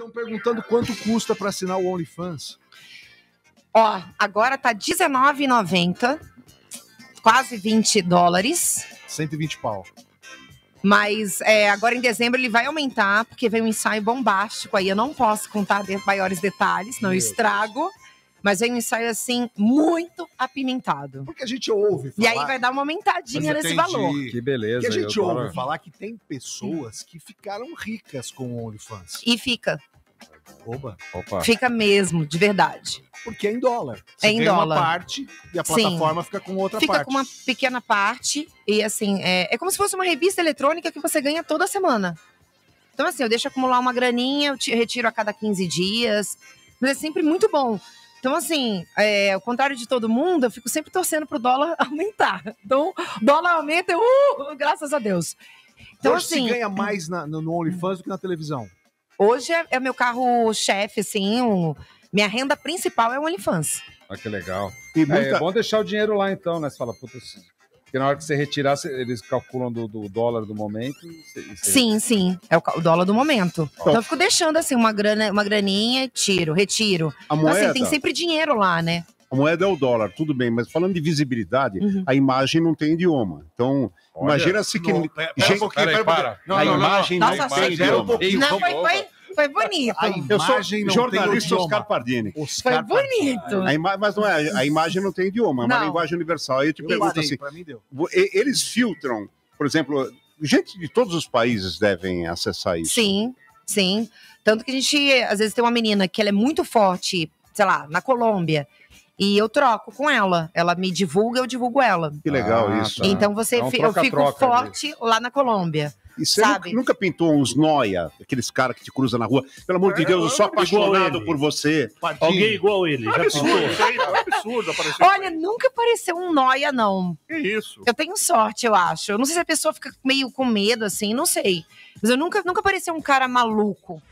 estão perguntando quanto custa para assinar o OnlyFans. Ó, agora tá R$19,90, quase 20 dólares. 120 pau. Mas é, agora em dezembro ele vai aumentar, porque vem um ensaio bombástico aí. Eu não posso contar de maiores detalhes, não estrago. Mas vem um ensaio assim, muito apimentado. Porque a gente ouve E falar... aí vai dar uma aumentadinha nesse valor. Que beleza. Que a gente ouve adoro. falar que tem pessoas que ficaram ricas com o OnlyFans. E fica, Oba. Opa. fica mesmo, de verdade. Porque é em dólar. Você É em dólar. uma parte e a Sim. plataforma fica com outra Fica parte. com uma pequena parte. E assim, é, é como se fosse uma revista eletrônica que você ganha toda semana. Então, assim, eu deixo acumular uma graninha, eu te- retiro a cada 15 dias. Mas é sempre muito bom. Então, assim, é, ao contrário de todo mundo, eu fico sempre torcendo pro dólar aumentar. Então, dólar aumenta, eu, uh, graças a Deus. Então, Hoje assim, se ganha mais na- no, no OnlyFans do que na televisão. hoje é, é o meu carro-chefe, assim, um- minha renda principal é o OnlyFans. Ah, que legal. E É, muita- é bom deixar o dinheiro lá então, né? Você fala, puta, porque na hora que você retirar, eles calculam do, do dólar do momento. você- você- Sim, sim. É o, o dólar do momento. Então eu fico deixando assim uma grana, uma graninha, tiro, retiro. a Então, assim, moeda, tem sempre dinheiro lá, né? a moeda é o dólar, tudo bem, mas falando de visibilidade, Uhum. a imagem não tem idioma. Então, Olha. imagina se que Não, pera- pera um pouquinho, Pera para. Não, a não, não, imagem não. não, Nossa, tem espera um idioma. pouquinho. Não, vamos- foi, foi, foi bonito. A Eu sou imagem não tem jornalista idioma. Oscar Pardini. Oscar Foi bonito. A ima- mas não é, a imagem não tem idioma, é uma Não. linguagem universal. Aí eu te Eu pergunto parei, assim, eles filtram, por exemplo, gente de todos os países devem acessar isso. Sim, sim. Tanto que a gente, às vezes, tem uma menina que ela é muito forte, sei lá, na Colômbia. E eu troco com ela. Ela me divulga, eu divulgo ela. Que legal Ah, isso. tá. Então você É um fi- eu fico forte lá na Colômbia. E você sabe? nunca, nunca pintou uns noia, aqueles caras que te cruzam na rua? Pelo amor de Deus, eu sou apaixonado por você. Alguém igual ele. Já Absurdo, é absurdo aparecer. Olha, nunca apareceu um noia, não. Que isso? Eu tenho sorte, eu acho. Eu não sei se a pessoa fica meio com medo, assim, não sei. Mas eu nunca, nunca apareceu um cara maluco.